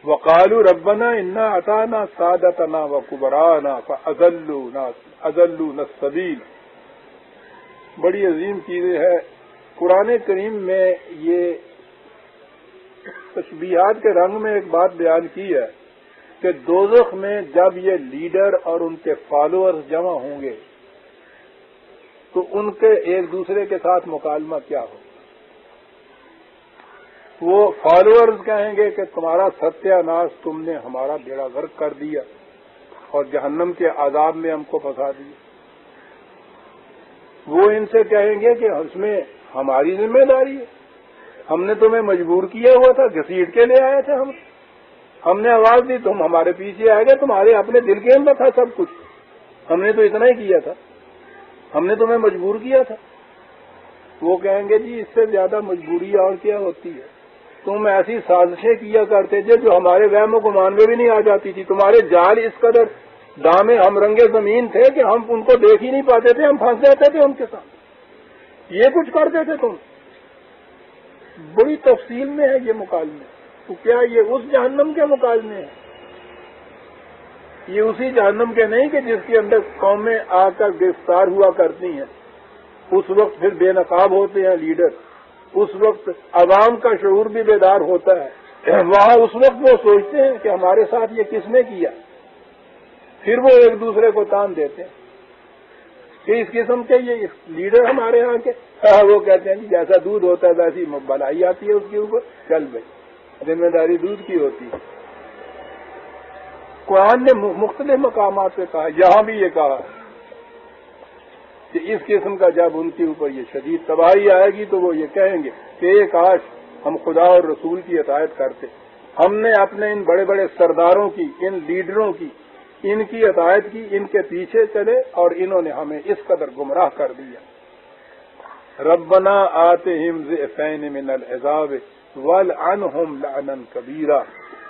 वकालू रबना इन्ना अताना सादतना व अजल्लू अजल्लू न सबील बड़ी अजीम चीज़ें है। कुरान करीम में ये तशबीहात के रंग में एक बात बयान की है कि दोजख में जब ये लीडर और उनके फॉलोअर्स जमा होंगे तो उनके एक दूसरे के साथ मुकालमा क्या हो? वो फॉलोअर्स कहेंगे कि तुम्हारा सत्यानाश तुमने हमारा बेड़ा गर्क कर दिया और जहन्नम के आजाब में हमको फंसा दिया। वो इनसे कहेंगे कि उसमें हमारी ज़िम्मेदारी है। हमने तुम्हें मजबूर किया हुआ था, घसीट के ले आए थे हम। हमने आवाज़ दी, तुम हमारे पीछे आ गए, तुम्हारे अपने दिल के अंदर था सब कुछ। हमने तो इतना ही किया था। हमने तुम्हें मजबूर किया था। वो कहेंगे, जी, इससे ज़्यादा मजबूरी और क्या होती है? तुम ऐसी साजिशें किया करते थे जो हमारे वहम गुमान में भी नहीं आ जाती थी। तुम्हारे जाल इस कदर दामे हम रंगे ज़मीन थे कि हम उनको देख ही नहीं पाते थे, हम फंस जाते थे उनके साथ। ये कुछ करते थे तुम? बड़ी तफसील में है ये मुकालमे। तो क्या ये उस जहन्नम के मुकालमे है? ये उसी जहन्नम के नहीं कि जिसके अंदर कौमें आकर गिरफ़्तार हुआ करती हैं। उस वक्त फिर बेनकाब होते हैं लीडर। उस वक्त आवाम का शूर भी बेदार होता है। [CLEARS THROAT] वहाँ उस वक्त वो सोचते हैं कि हमारे साथ ये किसने किया? फिर वो एक दूसरे को तान देते हैं कि इस किस्म के ये लीडर हमारे यहाँ के। हाँ, वो कहते हैं कि जैसा दूध होता है वैसी बनाई आती है उसके ऊपर। चल भाई ज़िम्मेदारी दूध की होती है। कुरान ने मुख्तलिफ़ मकाम पे कहा, यहाँ भी ये कहा कि इस किस्म का जब उनके ऊपर ये शदीद तबाही आएगी तो वो ये कहेंगे कि एक काश हम खुदा और रसूल की हदायत करते। हमने अपने इन बड़े बड़े सरदारों की, इन लीडरों की, इनकी हदायत की, इनके पीछे चले और इन्होंने हमें इस कदर गुमराह कर दिया। रबना आते हिमजैन मिनल एजाब वल अन हम कबीरा।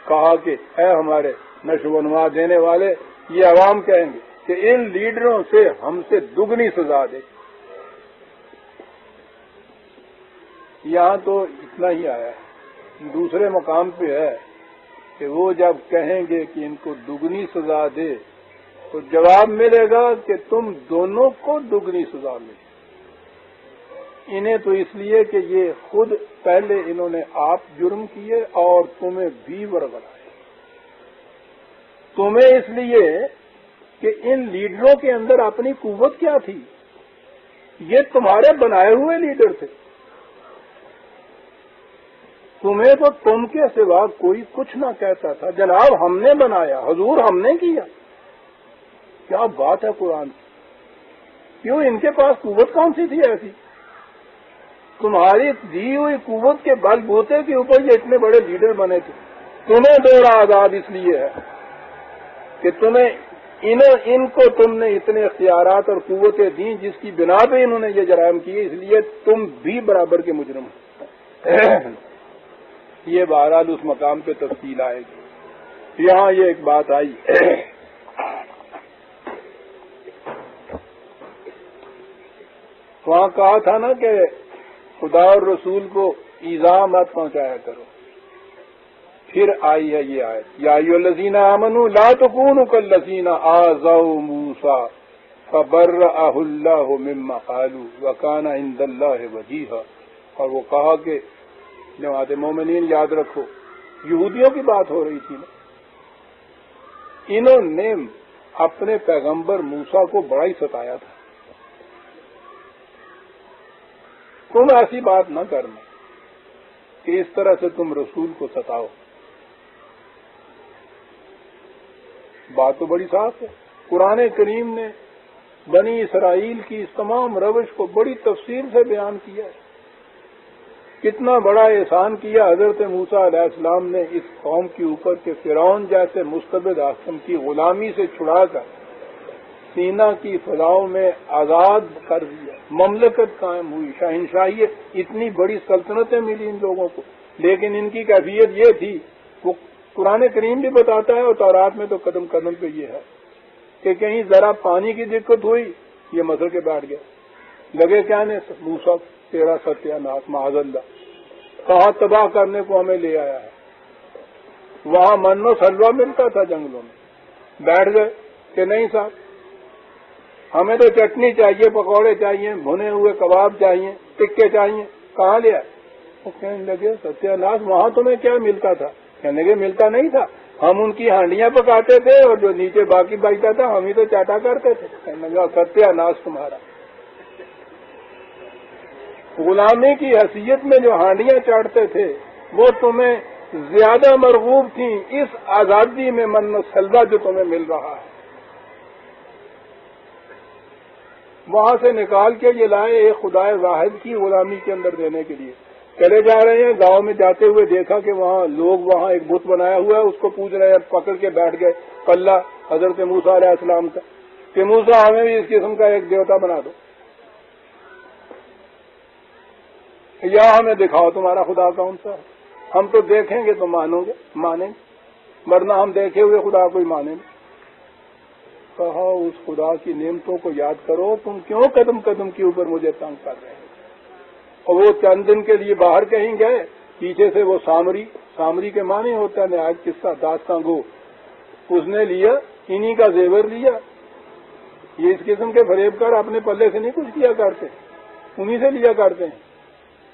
कहा कि है हमारे नशोनुमा देने वाले ये अवाम कहेंगे कि इन लीडरों से हमसे दुगनी सजा दे। यहाँ तो इतना ही आया है। दूसरे मकाम पे है कि वो जब कहेंगे कि इनको दुगनी सजा दे तो जवाब मिलेगा कि तुम दोनों को दुगनी सजा मिले इन्हें तो इसलिए कि ये खुद पहले इन्होंने आप जुर्म किए और तुम्हें भी वरगलाए तुम्हें इसलिए कि इन लीडरों के अंदर अपनी कुवत क्या थी? ये तुम्हारे बनाए हुए लीडर थे। तुम्हें तो तुम के सिवा कोई कुछ ना कहता था। जनाब, हमने बनाया, हजूर हमने किया। क्या बात है कुरान क्यों इनके पास कुवत कौन सी थी ऐसी? तुम्हारी दी हुई कुवत के बलबूते के ऊपर ये इतने बड़े लीडर बने थे। तुम्हें दौड़ा आज़ाद इसलिए है। कि तुम्हें इन, इनको तुमने इतने अख्तियार और कुतें दी जिसकी बिना पे इन्होंने ये जराम किए, इसलिए तुम भी बराबर के मुजरम [CLEARS THROAT] ये बहरहाल उस मकाम पे तफसील आएगी यहाँ ये एक बात आई। [CLEARS THROAT] वहाँ कहा था ना कि खुदा और रसूल को ईजा मत पहुँचाया करो। फिर आई है ये आयत, या लजीना आमनु, ला तो कून कल लजीना आजाओ मूसा फबर मिम्मा कालू वकाना इंदल्ला वजीहा। और वो कहा कि, जमात मोमिन याद रखो, यहूदियों की बात हो रही थी ना। इन्होंने अपने पैगंबर मूसा को बड़ा ही सताया था। तुम ऐसी बात न करना कि इस तरह से तुम रसूल को सताओ। बात तो बड़ी साफ़ है। कुरान करीम ने बनी इसराइल की इस तमाम रविश को बड़ी तफसील से बयान किया है। कितना बड़ा एहसान किया हज़रत मूसा अलैहिस्सलाम ने इस कौम के ऊपर के फिरौन जैसे मुस्तबद आसम की गुलामी से छुड़ाकर सीना की फजाओं में आज़ाद कर दिया। ममलकत कायम हुई। शहनशाही इतनी बड़ी सल्तनतें मिली इन लोगों को। लेकिन इनकी कैफियत ये थी, वो कुरान करीम भी बताता है और तौरात में तो कदम कदम पे ये है कि कहीं जरा पानी की दिक्कत हुई, ये मसल के बैठ गया लगे क्या ने मूसा, तेरा सत्यानाश महाजल्ला कहा, तबाह करने को हमें ले आया है। वहाँ मनो सलवा मिलता था जंगलों में। बैठ गए कि नहीं साहब? हमें तो चटनी चाहिए, पकौड़े चाहिए, भुने हुए कबाब चाहिए, टिक्के चाहिए। कहाँ लिया वो कहने लगे, सत्यानाश, वहाँ तुम्हें क्या मिलता था? कहने के मिलता नहीं था। हम उनकी हांडियाँ पकाते थे और जो नीचे बाकी बचता था, हम ही तो चाटा करते थे। कहने सत्यानाश तुम्हारा। गुलामी की हैसियत में जो हांडियाँ चाटते थे, वो तुम्हें ज़्यादा मरगूब थी। इस आज़ादी में मन सलदा जो तुम्हें मिल रहा है। वहाँ से निकाल के ये लाए एक खुदाए वाहिद की गुलामी के अंदर देने के लिए। चले जा रहे हैं, गाँव में जाते हुए देखा कि वहाँ लोग वहाँ एक बुत बनाया हुआ है, उसको पूछ रहे हैं पकड़ के बैठ गए, कल्ला, हज़रत मूसा अलैहिस्सलाम का। कि मूसा, हमें भी इस किस्म का एक देवता बना दो। या हमें दिखाओ तुम्हारा खुदा कौन सा हम तो देखेंगे तो मानोगे, मानेंगे। वरना हम देखे हुए खुदा को ही मानेंगे। कहा, उस खुदा की नियमतों को याद करो, तुम क्यों कदम कदम के ऊपर मुझे तंग कर रहे हो? और वो चंद दिन के लिए बाहर कहीं गए, पीछे से वो सामरी सामरी के माने होता है, आज किस्सा दास्ता गो उसने लिया, इन्हीं का जेवर लिया। ये इस किस्म के फरेबकार अपने पल्ले से नहीं कुछ किया करते। उन्हीं से लिया करते हैं।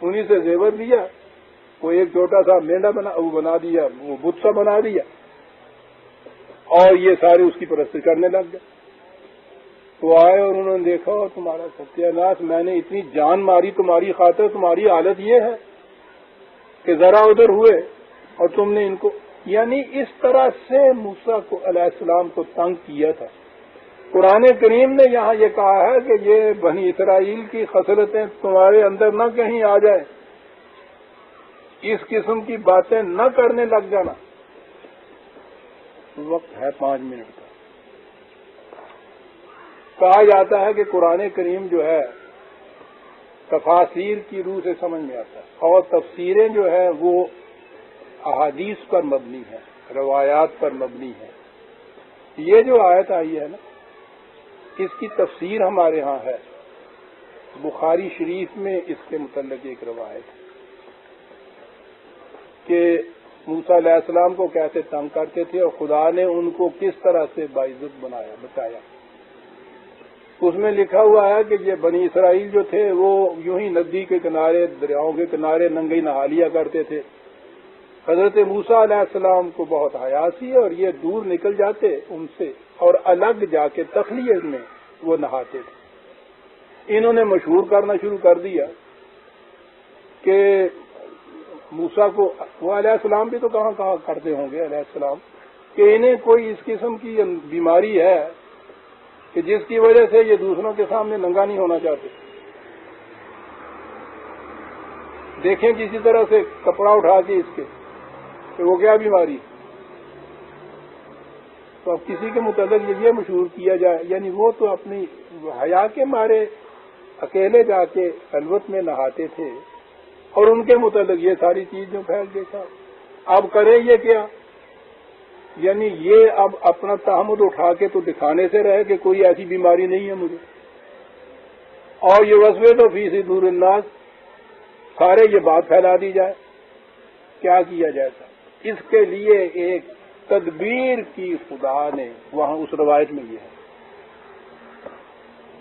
उन्हीं से जेवर लिया। वो एक छोटा सा मेढा बना, वो बना दिया, वो बुत्सा बना दिया। और ये सारे उसकी परस्ती करने लग गए। तो आए और उन्होंने देखा, और तुम्हारा सत्यानाश, मैंने इतनी जान मारी तुम्हारी खातर, तुम्हारी हालत ये है कि जरा उधर हुए और तुमने इनको यानी इस तरह से मूसा को अलैहिस्सलाम को तंग किया था। कुरान करीम ने यहाँ ये कहा है कि ये बनी इसराइल की खसलतें तुम्हारे अंदर न कहीं आ जाए। इस किस्म की बातें न करने लग जाना। वक्त है पाँच मिनट। का कहा जाता है कि कुरान करीम जो है तफासिर की रूह से समझ में आता है। और तफसीरें जो है, वो अहादीस पर मबनी है, रवायात पर मबनी है। ये जो आयत आई है ना, इसकी तफसीर हमारे यहाँ है। बुखारी शरीफ में इसके मुतलक एक रवायत है कि मूसा को कैसे तंग करते थे और खुदा ने उनको किस तरह से बाइज्जत बनाया बताया उसमें लिखा हुआ है कि ये बनी इसराइल जो थे, वो यूँ ही नदी के किनारे, दरियाओं के किनारे नंगी नहा लिया करते थे। हज़रत मूसा को बहुत हयासी और ये दूर निकल जाते उनसे और अलग जाके तखलीत में वो नहाते थे। इन्होंने मशहूर करना शुरू कर दिया कि मूसा को, वो सलाम भी तो कहाँ कहाँ करते होंगे सलाम, कि इन्हें कोई इस किस्म की बीमारी है कि जिसकी वजह से ये दूसरों के सामने नंगा नहीं होना चाहते। देखें किसी तरह से कपड़ा उठा के इसके कि वो क्या बीमारी तो अब किसी के मुतलक ये, मशहूर किया जाए। यानी वो तो अपनी हया के मारे अकेले जाके अलवत में नहाते थे और उनके मुतलक ये सारी चीज़ जो फैल था अब करें ये क्या? यानी ये अब अपना तहमुद उठा के तो दिखाने से रहे कि कोई ऐसी बीमारी नहीं है मुझे। और ये वसवे तो फीसी दूर नाज सारे ये बात फैला दी जाए। क्या किया जाएगा इसके लिए एक तदबीर की खुदा ने वहाँ उस रवायत में ये है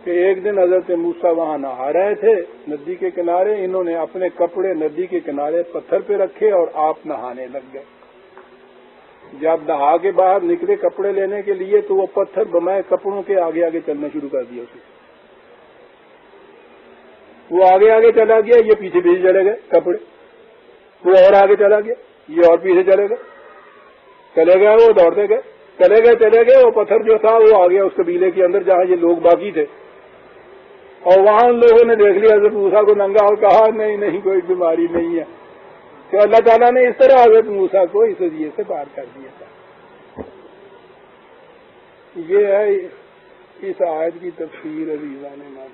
कि एक दिन हज़रत मूसा वहाँ नहा रहे थे नदी के किनारे। इन्होंने अपने कपड़े नदी के किनारे पत्थर पे रखे और आप नहाने लग गए। जब नहा के बाहर निकले कपड़े लेने के लिए तो वो पत्थर बमाए कपड़ों के आगे आगे चलना शुरू कर दिया उसे। वो आगे आगे चला गया, ये पीछे पीछे चले गए कपड़े। वो और आगे चला गया, ये और पीछे चले गए। चले गए, वो दौड़ते गए। चले गए चले गए, वो पत्थर जो था, वो आ गया उस कबीले के अंदर जहाँ ये लोग बाकी थे। और वहाँ उन लोगों ने देख लिया, हज़रत मूसा को नंगा और कहा, नहीं नहीं, कोई बीमारी नहीं है। तो अल्लाह ताला ने इस तरह हज़रत मूसा को इस ज़रिए से पार कर दिया था। ये है इस आयत की तफसीर अजीजा ने मान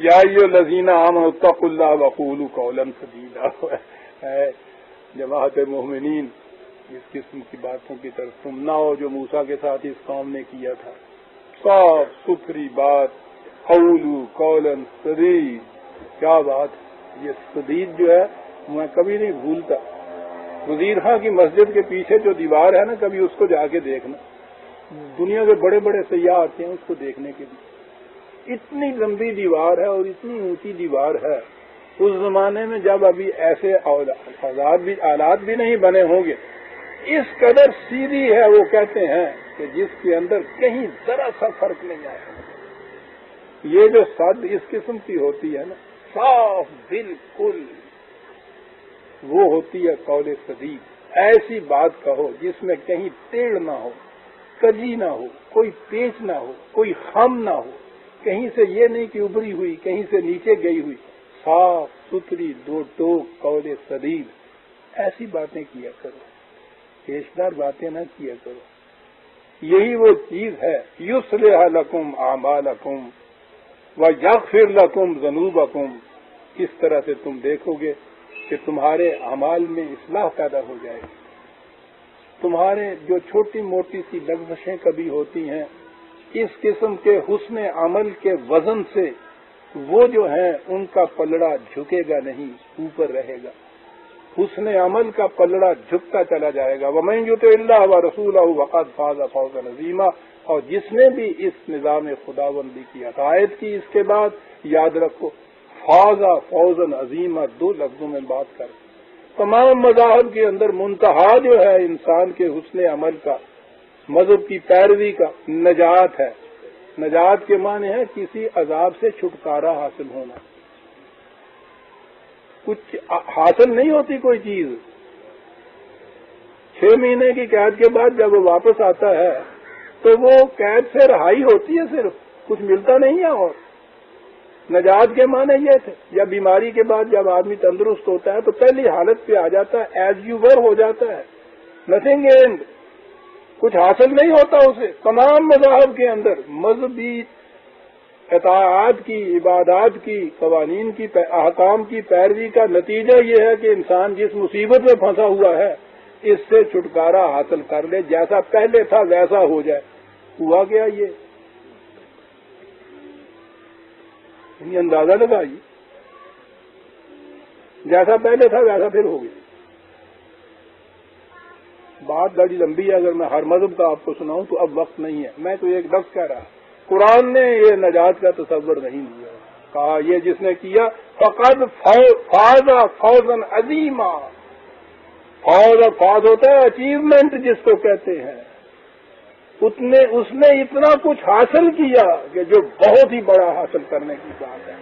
या यो लजीना आम तकुल्ला वकूल कौलम सदीला। [LAUGHS] है जमात मोहमिन इस किस्म की बातों की तरफ़ तुम ना हो जो मूसा के साथ इस कौम ने किया था। साफ़ सुथरी बात कौलू कौलन सदीद। क्या बात ये सदीद जो है, मैं कभी नहीं भूलता। वज़ीर खां की मस्जिद के पीछे जो दीवार है ना, कभी उसको जाके देखना। दुनिया के बड़े बड़े सयाह आते हैं उसको देखने के लिए। इतनी लंबी दीवार है और इतनी ऊँची दीवार है। उस जमाने में जब अभी ऐसे आज़ाद भी भी नहीं बने होंगे, इस कदर सीधी है, वो कहते हैं कि जिसके अंदर कहीं जरा सा फ़र्क नहीं आया। ये जो सद इस किस्म की होती है ना, साफ़ बिल्कुल वो होती है कौल सदीक। ऐसी बात कहो जिसमें कहीं टेढ़ ना हो कजी ना हो, कोई पेच ना हो, कोई खम ना हो। कहीं से ये नहीं कि उभरी हुई, कहीं से नीचे गई हुई। साफ़ सुथरी दो टोक कौल सदीब ऐसी बातें किया करो। पेशदार बातें ना किया करो। यही वो चीज़ है। युसलह लकुम आमा लकुम व यगफिर लकुम जनूबकुम। किस तरह से तुम देखोगे कि तुम्हारे अमाल में इसलाह पैदा हो जाएगी। तुम्हारे जो छोटी मोटी सी लग्जशें कभी होती हैं, इस किस्म के हुस्न अमल के वज़न से वो जो है, उनका पलड़ा झुकेगा नहीं, ऊपर रहेगा। हुस्न अमल का पलड़ा झुकता चला जाएगा। वमन जो तो अल्लाह व रसूल वक़द फाजा फौजा नजीमा और जिसने भी इस निज़ाम खुदाबंदी की अकायद की, इसके बाद याद रखो, फाजा फौजन अजीमा दो लफ्जों में बात कर। तमाम मजाहब के अंदर मुंतहा जो है इंसान के हुसन अमल का, मज़हब की पैरवी का नजात है। नजात के माने है किसी अजाब से छुटकारा हासिल होना। कुछ हासिल नहीं होती कोई चीज़। छह महीने की कैद के बाद जब वो वापस आता है तो वो कैद से रहाई होती है सिर्फ़। कुछ मिलता नहीं है और। नजात के माने ये थे। या बीमारी के बाद जब आदमी तंदुरुस्त होता है तो पहली हालत पे आ जाता है एज यू वर हो जाता है। नथिंग एंड कुछ हासिल नहीं होता उसे। तमाम मजाहब के अंदर मजहबी एतायात की, इबादत की, कवानीन की अहकाम की, पैरवी का नतीजा ये है कि इंसान जिस मुसीबत में फंसा हुआ है इससे छुटकारा हासिल कर ले, जैसा पहले था वैसा हो जाए। हुआ क्या ये? अंदाज़ा लगाइए। जैसा पहले था वैसा फिर हो गया। बात बड़ी लंबी है, अगर मैं हर मज़हब का आपको सुनाऊं तो अब वक्त नहीं है। मैं तो एक लफ्ज कह रहा कुरान ने ये नजात का तस्वर नहीं दिया कहा, ये जिसने किया, फकद फाजा फौजन अजीमा। फौज और फौज होता है अचीवमेंट जिसको कहते हैं। उतने, उसने इतना कुछ हासिल किया कि जो बहुत ही बड़ा हासिल करने की बात है।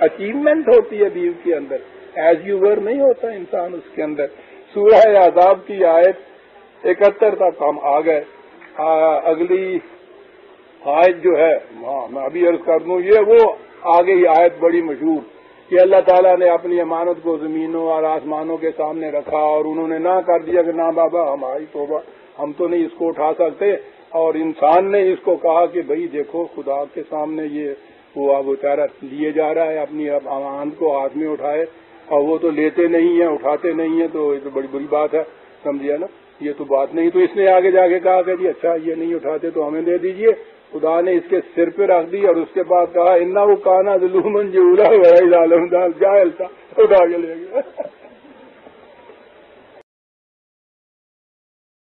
अचीवमेंट होती है दीव के अंदर। एज यू वर नहीं होता इंसान उसके अंदर। सूरह आजाब की आयत इकहत्तर तक हम आ गए। अगली आयत जो हाँ मैं अभी अर्ज़ कर दूँ, ये वो आगे ही आयत बड़ी मशहूर। कि अल्लाह ताला ने अपनी अमानत को जमीनों और आसमानों के सामने रखा और उन्होंने ना कर दिया कि ना बाबा हमारी तोबा हम तो नहीं इसको उठा सकते। और इंसान ने इसको कहा कि भाई देखो, खुदा के सामने ये, वो अब बेचारा लिए जा रहा है, अपनी आंद को हाथ में उठाए। और वो तो लेते नहीं है, उठाते नहीं है तो ये तो बड़ी बुरी बात है, समझिए ना? ये तो बात नहीं तो इसने आगे जाके कहा कि जी अच्छा ये नहीं उठाते तो हमें दे दीजिए। खुदा ने इसके सिर पे रख दी और उसके बाद कहा इन्ना वो काना जुलूमन जो उड़ा हुआ जायल था उठा के ले गया